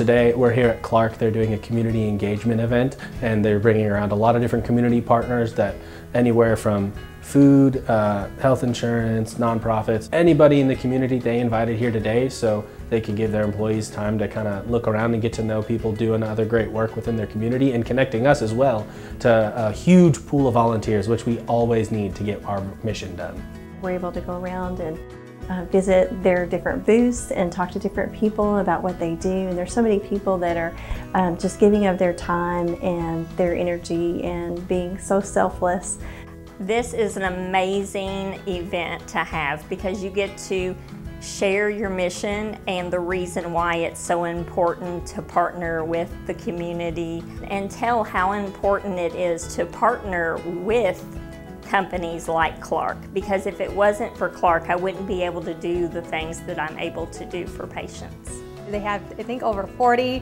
today we're here at Clark. They're doing a community engagement event and they're bringing around a lot of different community partners that anywhere from food, uh, health insurance, nonprofits, anybody in the community they invited here today so they can give their employees time to kind of look around and get to know people doing other great work within their community and connecting us as well to a huge pool of volunteers, which we always need to get our mission done. We're able to go around and uh, visit their different booths and talk to different people about what they do. And there's so many people that are um, just giving of their time and their energy and being so selfless. This is an amazing event to have because you get to share your mission and the reason why it's so important to partner with the community and tell how important it is to partner with companies like Clark because if it wasn't for Clark I wouldn't be able to do the things that I'm able to do for patients. They have I think over 40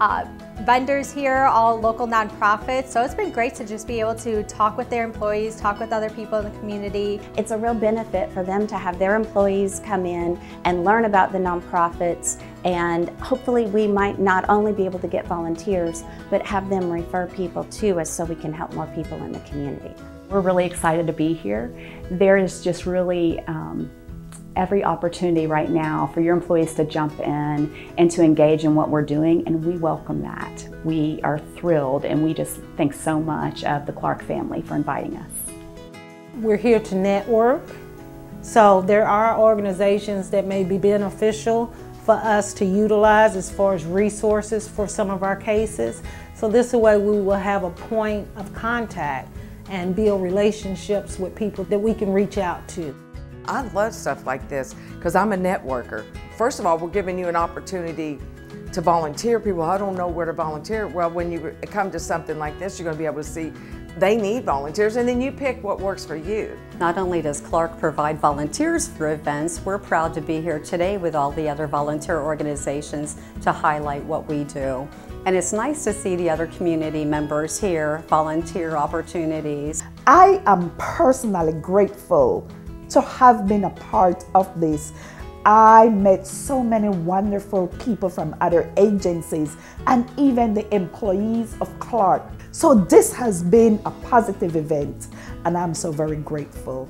uh, vendors here, all local nonprofits. So it's been great to just be able to talk with their employees, talk with other people in the community. It's a real benefit for them to have their employees come in and learn about the nonprofits and hopefully we might not only be able to get volunteers, but have them refer people to us so we can help more people in the community. We're really excited to be here. There is just really um, every opportunity right now for your employees to jump in and to engage in what we're doing, and we welcome that. We are thrilled, and we just think so much of the Clark family for inviting us. We're here to network, so there are organizations that may be beneficial for us to utilize as far as resources for some of our cases. So this way we will have a point of contact and build relationships with people that we can reach out to. I love stuff like this because I'm a networker. First of all, we're giving you an opportunity to volunteer. People, I don't know where to volunteer. Well, when you come to something like this, you're going to be able to see they need volunteers and then you pick what works for you. Not only does Clark provide volunteers for events, we're proud to be here today with all the other volunteer organizations to highlight what we do. And it's nice to see the other community members here, volunteer opportunities. I am personally grateful to have been a part of this. I met so many wonderful people from other agencies and even the employees of Clark. So this has been a positive event and I'm so very grateful.